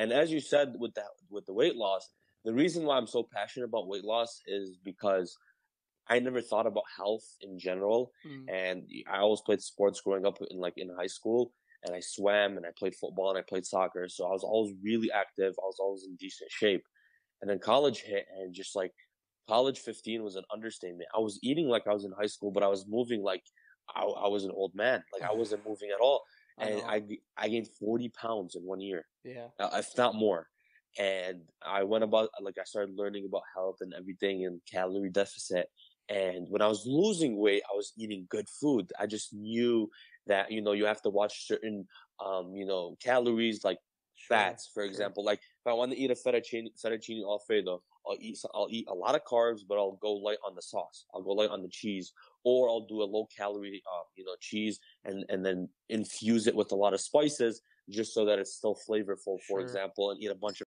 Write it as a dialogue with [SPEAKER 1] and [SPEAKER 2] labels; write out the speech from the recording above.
[SPEAKER 1] And as you said with that with the weight loss, the reason why I'm so passionate about weight loss is because I never thought about health in general,
[SPEAKER 2] Mm.
[SPEAKER 1] and I always played sports growing up in like in high school, and I swam and I played football and I played soccer, so I was always really active. I was always in decent shape, and then college hit, and just like college 15 was an understatement. I was eating like I was in high school, but I was moving like I, I was an old man. Like I wasn't moving at all, and I I gained 40 pounds in one year
[SPEAKER 2] yeah.
[SPEAKER 1] uh, if not more. And I went about like I started learning about health and everything and calorie deficit. And when I was losing weight, I was eating good food. I just knew that you know you have to watch certain um you know calories like
[SPEAKER 2] Sure.
[SPEAKER 1] fats, for
[SPEAKER 2] sure.
[SPEAKER 1] example. Like if I want to eat a fettuccine fettuccine alfredo, I'll eat I'll eat a lot of carbs, but I'll go light on the sauce. I'll go light on the cheese, or I'll do a low calorie uh you know cheese and and then infuse it with a lot of spices just so that it's still flavorful. For
[SPEAKER 2] Sure.
[SPEAKER 1] example, and eat a bunch of